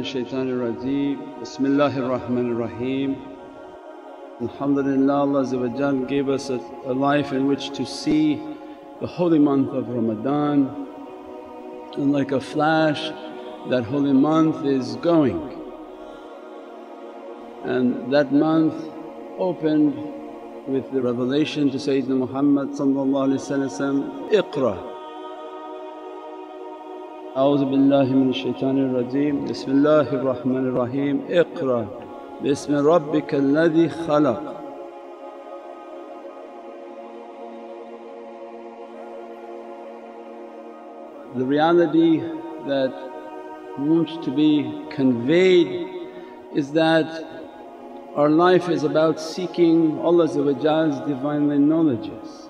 billahi minash shaitanir rajeem. Bismillahir Rahmanir Raheem. Alhamdulillah Allah gave us a, a life in which to see the holy month of Ramadan and like a flash that holy month is going and that month opened with the revelation to Sayyidina Muhammad Iqra. A'udhu billahi minash shaitanir rajeem. Bismillahir Rahmanir Raheem. Iqra bismi rabbikal ladhi khalaq. The reality that wants to be conveyed is that our life is about seeking Allah's Divinely knowledges.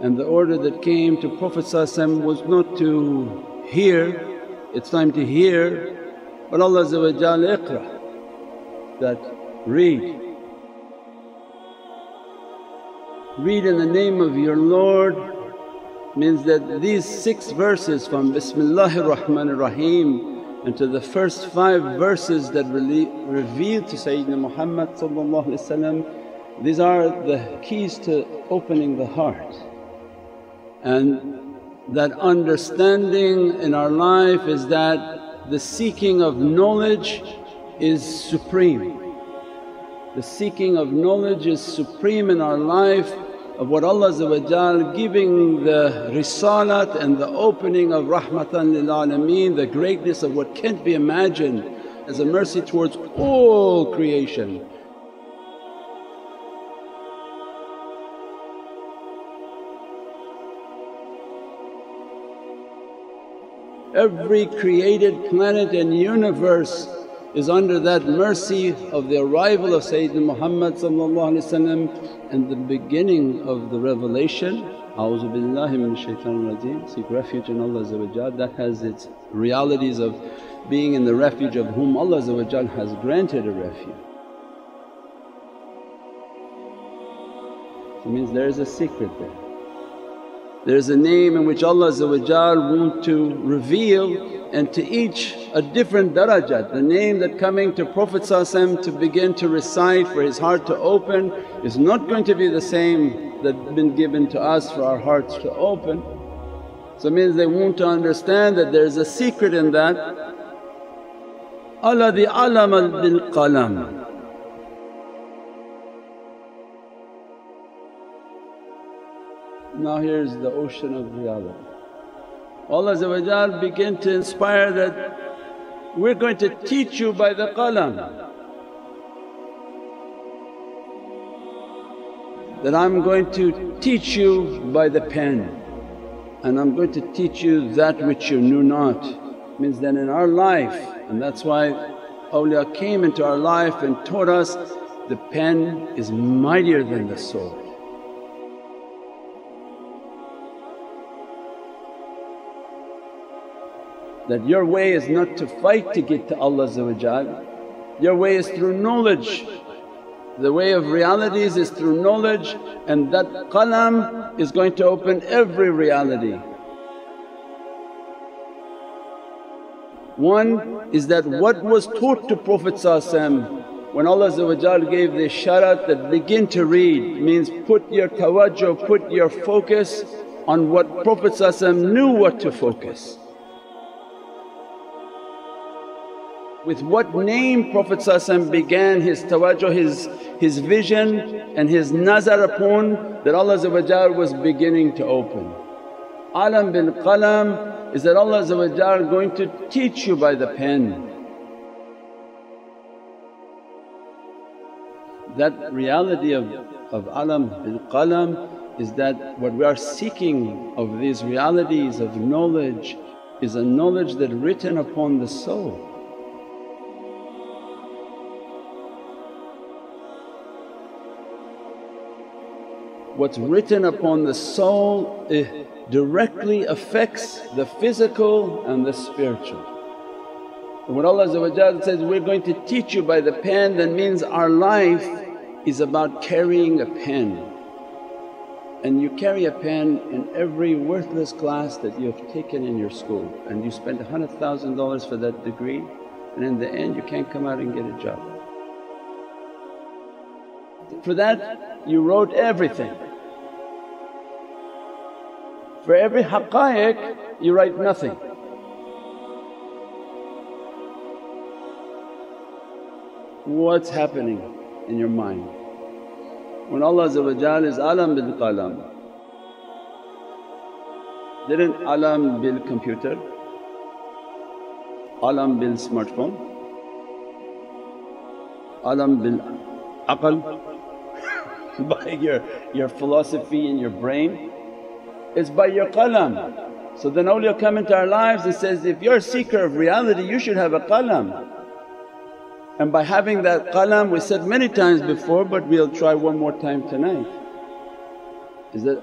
And the order that came to Prophet was not to hear, it's time to hear, but Allah iqra, that read. Read in the name of your Lord means that these six verses from Bismillahir Rahmanir Rahim and to the first five verses that revealed to Sayyidina Muhammad these are the keys to opening the heart. And that understanding in our life is that the seeking of knowledge is supreme. The seeking of knowledge is supreme in our life of what Allah giving the risalat and the opening of rahmatan lil alameen, the greatness of what can't be imagined as a mercy towards all creation. Every created planet and universe is under that mercy of the arrival of Sayyidina Muhammad and the beginning of the revelation. A'udhu billahi minash shaitanir rajeem, seek refuge in Allah that has its realities of being in the refuge of whom Allah has granted a refuge. It means there is a secret there. There's a name in which Allah want to reveal and to each a different darajat. The name that coming to Prophet to begin to recite for his heart to open is not going to be the same that been given to us for our hearts to open. So it means they want to understand that there is a secret in that, alladhi alama bil qalam Now here's the ocean of reality. Allah begin to inspire that we're going to teach you by the qalam. That I'm going to teach you by the pen and I'm going to teach you that which you knew not. Means that in our life and that's why awliya came into our life and taught us the pen is mightier than the sword. That your way is not to fight to get to Allah your way is through knowledge. The way of realities is through knowledge and that qalam is going to open every reality. One is that what was taught to Prophet when Allah gave the sharat that begin to read means put your tawajjuh, put your focus on what Prophet knew what to focus. With what name Prophet began his tawajjuh, his, his vision and his nazar upon that Allah was beginning to open. Alam bil qalam is that Allah going to teach you by the pen. That reality of, of alam bil qalam is that what we are seeking of these realities of knowledge is a knowledge that written upon the soul. What's written upon the soul eh, directly affects the physical and the spiritual. And when Allah says, we're going to teach you by the pen that means our life is about carrying a pen. and you carry a pen in every worthless class that you have taken in your school and you spent $100,000 for that degree and in the end you can't come out and get a job. For that you wrote everything. For every haqqaiq you write nothing. What's happening in your mind? When Allah is alam bil qalam, didn't alam bil computer, alam bil smartphone, alam bil aql? By your, your philosophy in your brain, it's by your qalam. So then awliya come into our lives and says, if you're a seeker of reality you should have a qalam. And by having that qalam we said many times before but we'll try one more time tonight is that,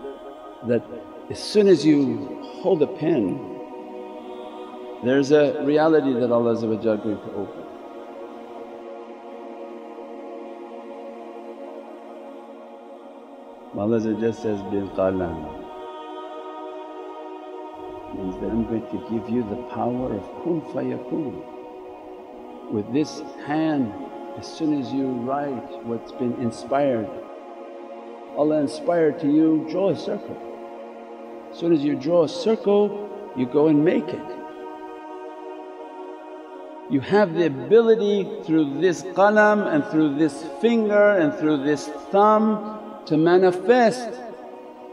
that as soon as you hold a pen there's a reality that Allah going to open. Allah says, bil qalam means that I'm going to give you the power of kun fayakun with this hand as soon as you write what's been inspired, Allah inspired to you, draw a circle. As soon as you draw a circle you go and make it. You have the ability through this qalam and through this finger and through this thumb to manifest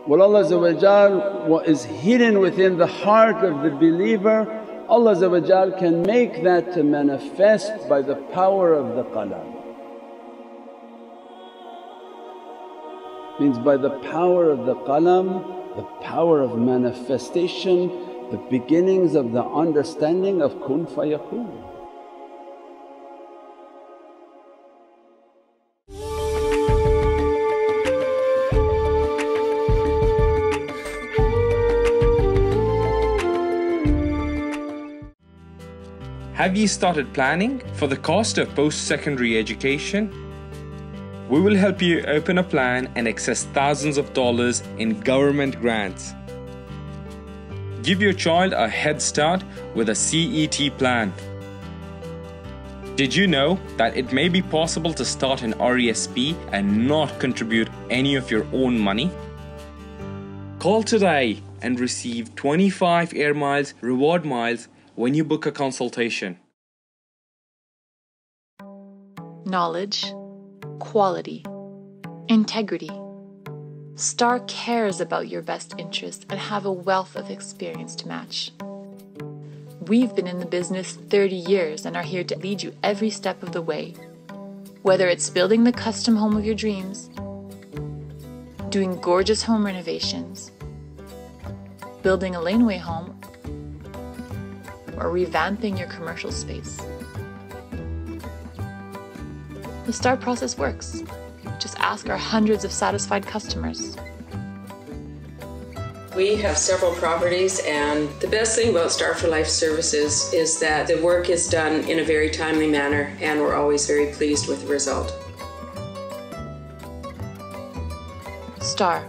what Allah is hidden within the heart of the believer Allah can make that to manifest by the power of the qalam. Means by the power of the qalam, the power of manifestation, the beginnings of the understanding of kun fayakun. Have you started planning for the cost of post secondary education? We will help you open a plan and access thousands of dollars in government grants. Give your child a head start with a CET plan. Did you know that it may be possible to start an RESP and not contribute any of your own money? Call today and receive 25 air miles reward miles when you book a consultation? Knowledge, quality, integrity. STAR cares about your best interest and have a wealth of experience to match. We've been in the business 30 years and are here to lead you every step of the way. Whether it's building the custom home of your dreams, doing gorgeous home renovations, building a laneway home, or revamping your commercial space. The STAR process works. Just ask our hundreds of satisfied customers. We have several properties, and the best thing about Star for Life Services is that the work is done in a very timely manner, and we're always very pleased with the result. Star,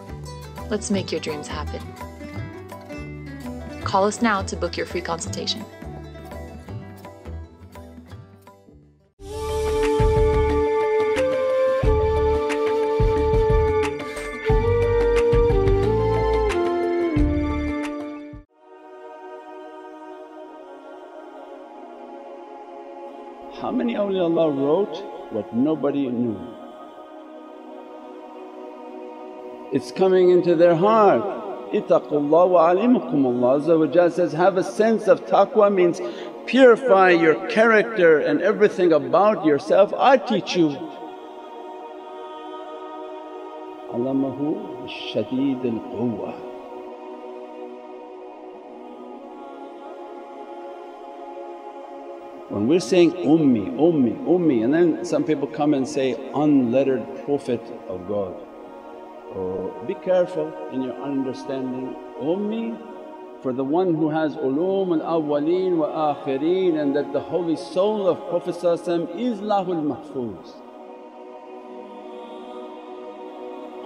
let's make your dreams happen. Call us now to book your free consultation. Wrote what nobody knew. It's coming into their heart. Ittaqullah wa alimakumullah says, have a sense of taqwa means purify your character and everything about yourself, I teach you. Allamahu shadeed al-quwwah When we're saying ummi, ummi, ummi and then some people come and say unlettered Prophet of God. Oh, be careful in your understanding. Ummi for the one who has ulum al-awwaleen wa akhirin and that the holy soul of Prophet is Lahul Mahfuz.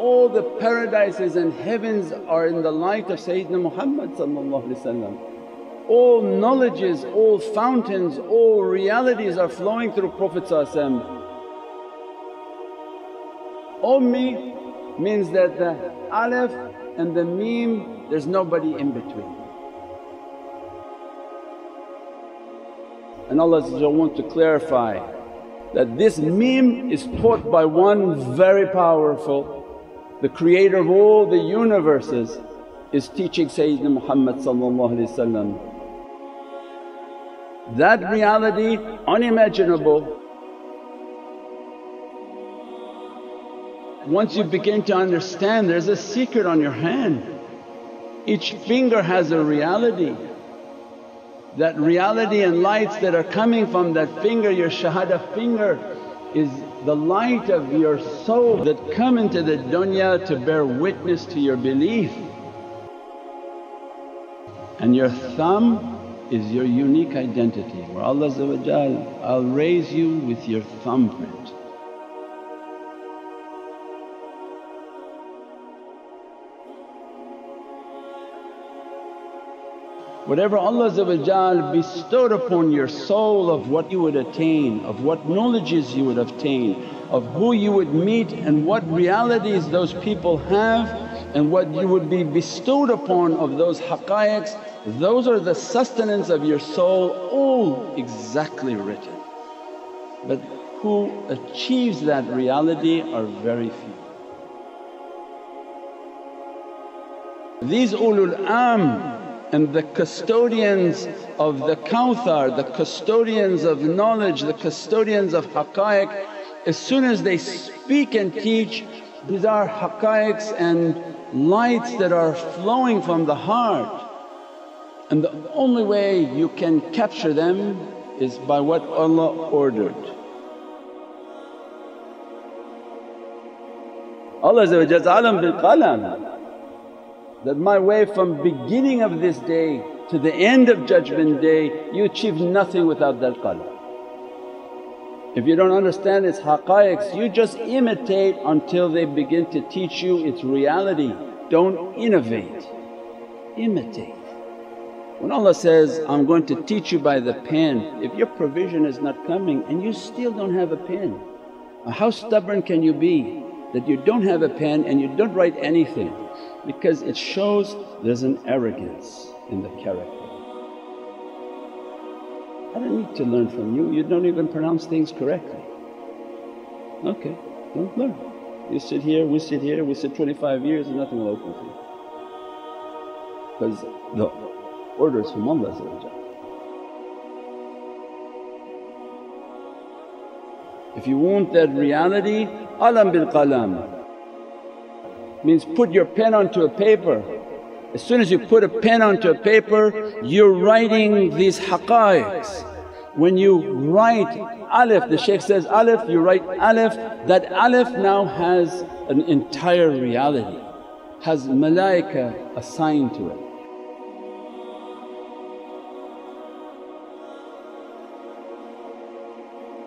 all the paradises and heavens are in the light of Sayyidina Muhammad all knowledges, all fountains, all realities are flowing through Prophet Ummi means that the alif and the mim there's nobody in between. And Allah wants to clarify that this mim is taught by one very powerful, the creator of all the universes is teaching Sayyidina Muhammad that reality unimaginable. Once you begin to understand there's a secret on your hand, each finger has a reality. That reality and lights that are coming from that finger, your shahada finger is the light of your soul that come into the dunya to bear witness to your belief. And your thumb is your unique identity where Allah I'll raise you with your thumbprint. Whatever Allah bestowed upon your soul of what you would attain, of what knowledges you would obtain, of who you would meet and what realities those people have and what you would be bestowed upon of those haqqaiqs those are the sustenance of your soul all exactly written. But who achieves that reality are very few. These ulul am and the custodians of the Kawthar, the custodians of knowledge, the custodians of haqqaiq, as soon as they speak and teach these are haqqaiqs and lights that are flowing from the heart and the only way you can capture them is by what Allah ordered. Allah bil that my way from beginning of this day to the end of judgment day you achieve nothing without that qalam. If you don't understand its haqqaiqs you just imitate until they begin to teach you its reality, don't innovate, imitate. When Allah says, I'm going to teach you by the pen, if your provision is not coming and you still don't have a pen, how stubborn can you be that you don't have a pen and you don't write anything? Because it shows there's an arrogance in the character. I don't need to learn from you, you don't even pronounce things correctly. Okay, don't learn. You sit here, we sit here, we sit 25 years and nothing will open for you. Because the orders from Allah If you want that reality, alam bil qalam means put your pen onto a paper. As soon as you put a pen onto a paper, you're writing these haqqaiqs. When you write alif, the shaykh says alif, you write alif, that alif now has an entire reality, has malaika assigned to it.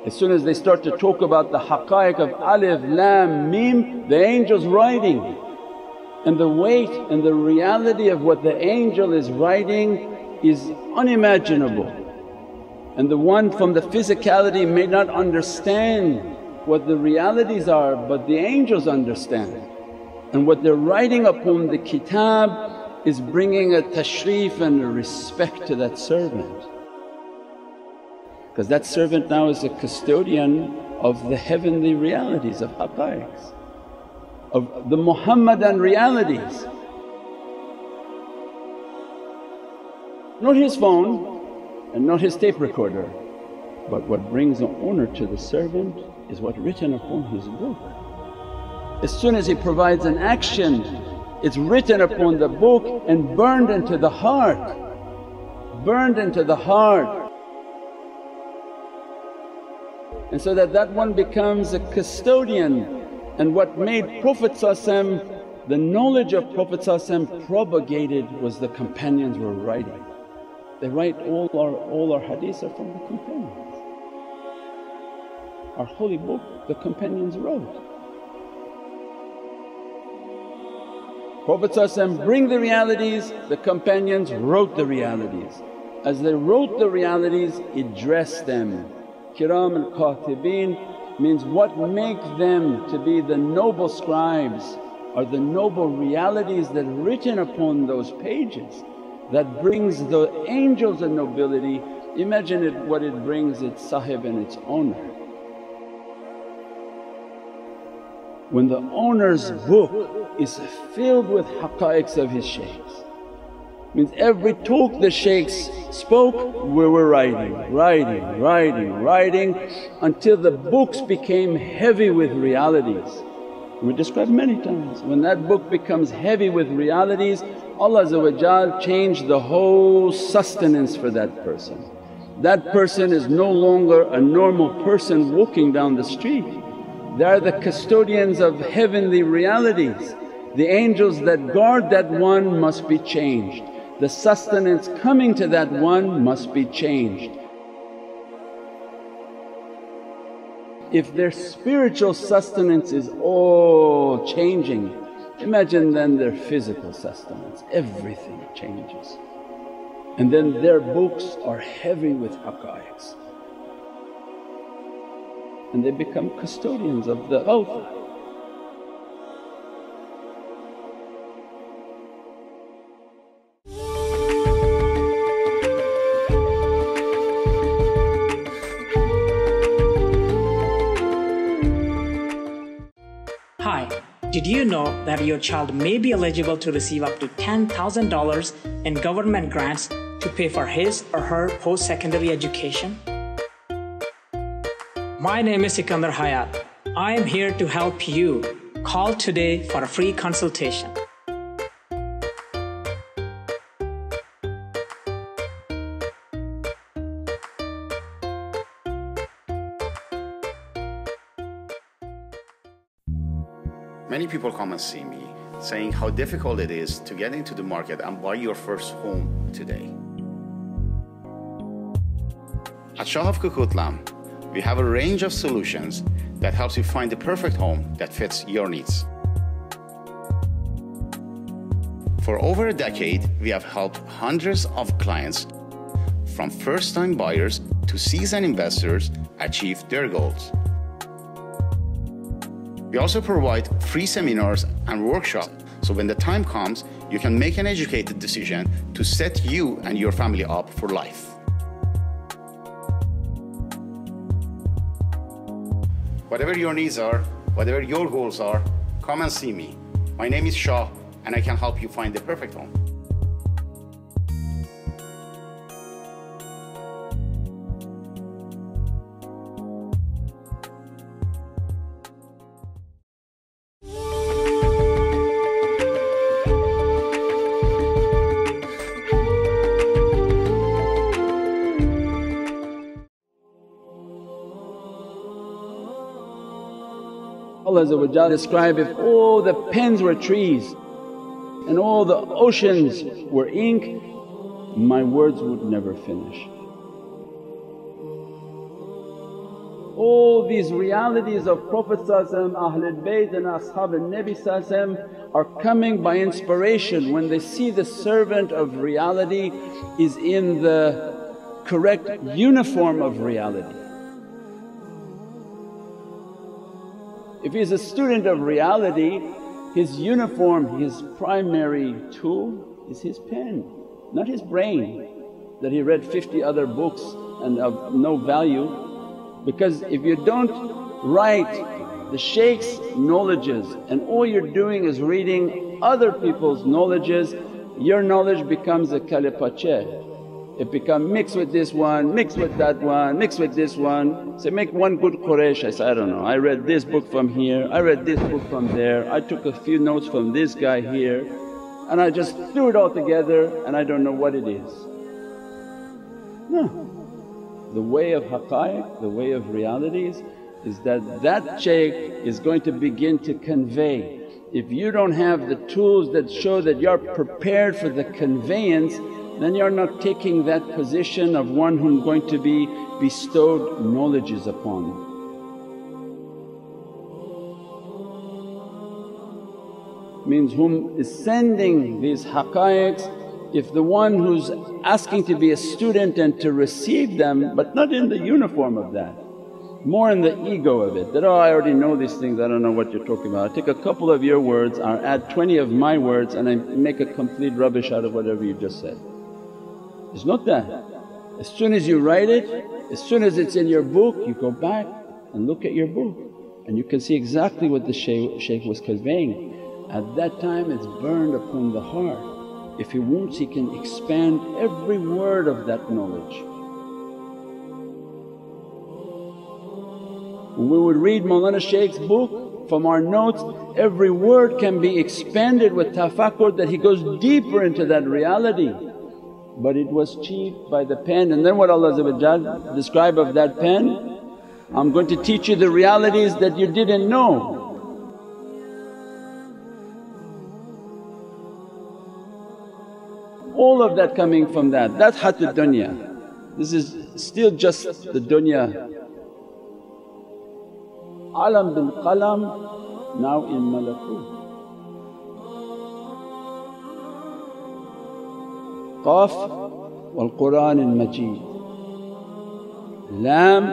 As soon as they start to talk about the haqqaiq of alif, lam, mim, the angel's writing and the weight and the reality of what the angel is writing is unimaginable. And the one from the physicality may not understand what the realities are but the angels understand. And what they're writing upon the kitab is bringing a tashrif and a respect to that servant because that servant now is a custodian of the heavenly realities of haqqaiqs, of the Muhammadan realities. Not his phone and not his tape recorder but what brings honour to the servant is what written upon his book. As soon as he provides an action it's written upon the book and burned into the heart, burned into the heart and so that that one becomes a custodian. And what made Prophet the knowledge of Prophet propagated was the companions were writing. They write all our, all our hadiths are from the companions. Our holy book the companions wrote. Prophet bring the realities, the companions wrote the realities. As they wrote the realities it dressed them. Kiram al-Katibin means what make them to be the noble scribes are the noble realities that written upon those pages that brings the angels a nobility. Imagine it what it brings its sahib and its owner. When the owner's book is filled with haqqaiqs of his shaykhs, means every talk the shaykhs spoke we were writing, writing, writing, writing until the books became heavy with realities. We described many times, when that book becomes heavy with realities Allah changed the whole sustenance for that person. That person is no longer a normal person walking down the street. They are the custodians of heavenly realities. The angels that guard that one must be changed. The sustenance coming to that one must be changed. If their spiritual sustenance is all changing, imagine then their physical sustenance, everything changes. And then their books are heavy with haqqaiqs and they become custodians of the awfa. Did you know that your child may be eligible to receive up to $10,000 in government grants to pay for his or her post secondary education? My name is Sikandar Hayat. I am here to help you. Call today for a free consultation. Many people come and see me saying how difficult it is to get into the market and buy your first home today. At Shah of Coquitlam, we have a range of solutions that helps you find the perfect home that fits your needs. For over a decade, we have helped hundreds of clients from first-time buyers to seasoned investors achieve their goals. We also provide free seminars and workshops so when the time comes, you can make an educated decision to set you and your family up for life. Whatever your needs are, whatever your goals are, come and see me. My name is Shah and I can help you find the perfect home. Allah describe if all the pens were trees and all the oceans were ink, my words would never finish. All these realities of Prophet Ahlul Bayt and Ashab al-Nabi are coming by inspiration when they see the servant of reality is in the correct uniform of reality. If he's a student of reality, his uniform, his primary tool is his pen, not his brain that he read 50 other books and of no value. Because if you don't write the shaykh's knowledges and all you're doing is reading other people's knowledges, your knowledge becomes a kalipache it become mixed with this one, mixed with that one, mixed with this one. Say, make one good Quraysh. I say, I don't know, I read this book from here, I read this book from there, I took a few notes from this guy here and I just threw it all together and I don't know what it is. No. The way of haqqaiq, the way of realities is that that shaykh is going to begin to convey. If you don't have the tools that show that you're prepared for the conveyance then you're not taking that position of one whom going to be bestowed knowledges upon. means whom is sending these haqqaiqs if the one who's asking to be a student and to receive them but not in the uniform of that, more in the ego of it that, oh I already know these things, I don't know what you're talking about. I take a couple of your words or add 20 of my words and I make a complete rubbish out of whatever you just said. It's not that. As soon as you write it, as soon as it's in your book you go back and look at your book and you can see exactly what the shaykh was conveying. At that time it's burned upon the heart if he wants he can expand every word of that knowledge. When we would read Mawlana Shaykh's book from our notes every word can be expanded with tafakkur that he goes deeper into that reality. But it was achieved by the pen and then what Allah describe of that pen, I'm going to teach you the realities that you didn't know. all of that coming from that, that's hatta dunya. This is still just the dunya. Alam bil qalam now in malakut. Qaf wal Qur'an al Majid. Lam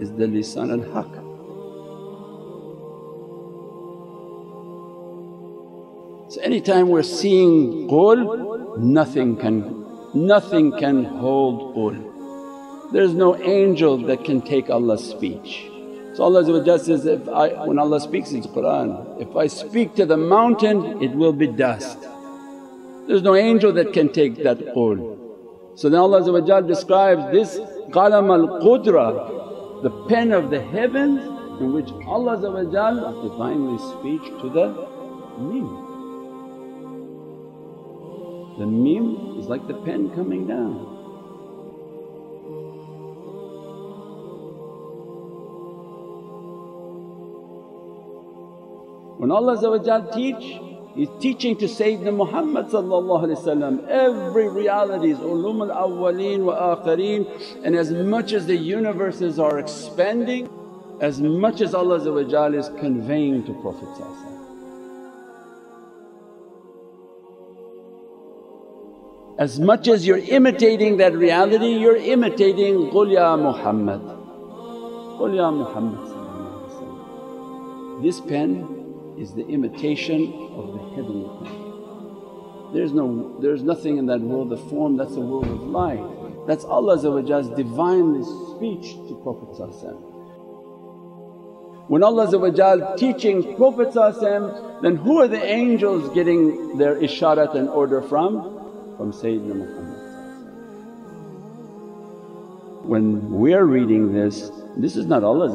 is the lisan al haq. So anytime we're seeing qul, nothing can, nothing can hold qul. There's no angel that can take Allah's speech. So Allah says, if I, when Allah speaks it's Qur'an, if I speak to the mountain it will be dust. There's no angel that can take that qul. So then Allah describes this qalam al-qudra, the pen of the heavens in which Allah Divinely speaks to the mim. The mim is like the pen coming down. When Allah teach, He's teaching to Sayyidina Muhammad every reality is ulum al-awwaleen wa akhareen and as much as the universes are expanding, as much as Allah is conveying to Prophet As much as you're imitating that reality, you're imitating Qul Ya Muhammad, Qul Ya Muhammad This pen is the imitation of There's no, there's nothing in that world of form, that's the world of light. That's Allah's Divinely speech to Prophet When Allah teaching Prophet then who are the angels getting their isharat and order from? from Sayyidina Muhammad When we are reading this, this is not Allah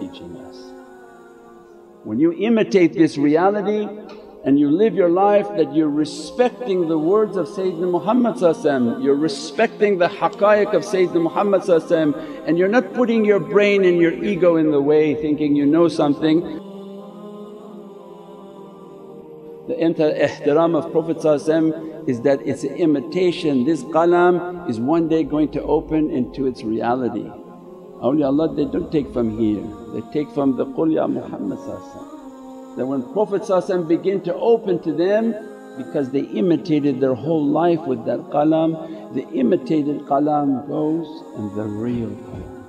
teaching us. When you imitate this reality and you live your life that you're respecting the words of Sayyidina Muhammad you're respecting the haqqaiq of Sayyidina Muhammad and you're not putting your brain and your ego in the way thinking you know something. The ihtiram of Prophet is that it's an imitation. This qalam is one day going to open into its reality. Awliyaullah they don't take from here, they take from the Qul Ya Muhammad That when Prophet begin to open to them because they imitated their whole life with that qalam, the imitated qalam goes and the real qalam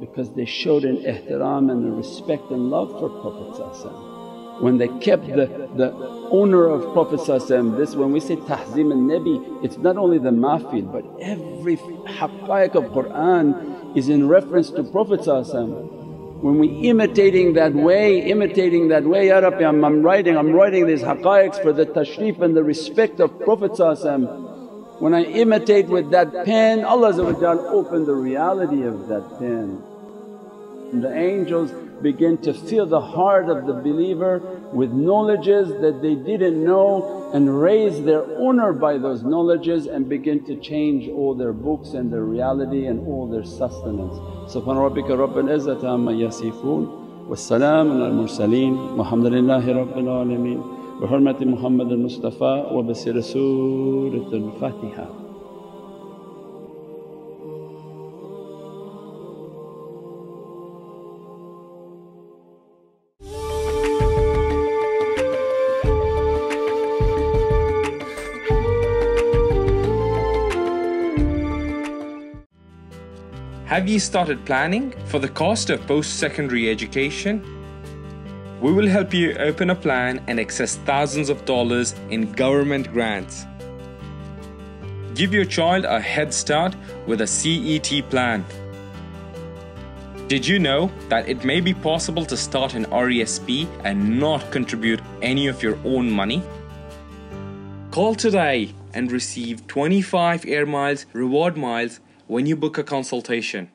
because they showed an ihtiram and a respect and love for Prophet when they kept the, the owner of Prophet this when we say tahzim al-Nabi it's not only the mahfil but every haqqaiq of Qur'an is in reference to Prophet when we imitating that way, imitating that way, Ya Rabbi I'm, I'm writing, I'm writing these haqqaiqs for the tashrif and the respect of Prophet when I imitate with that pen Allah open the reality of that pen. And the angels begin to fill the heart of the believer with knowledges that they didn't know and raise their honour by those knowledges and begin to change all their books and their reality and all their sustenance. Subhana rabbika rabbil izzati amma yasifoon wa salaamun al mursaleen walhamdulillahi rabbil alameen bi hurmati Muhammad al-Mustafa wa bi Have you started planning for the cost of post secondary education? We will help you open a plan and access thousands of dollars in government grants. Give your child a head start with a CET plan. Did you know that it may be possible to start an RESP and not contribute any of your own money? Call today and receive 25 air miles reward miles when you book a consultation.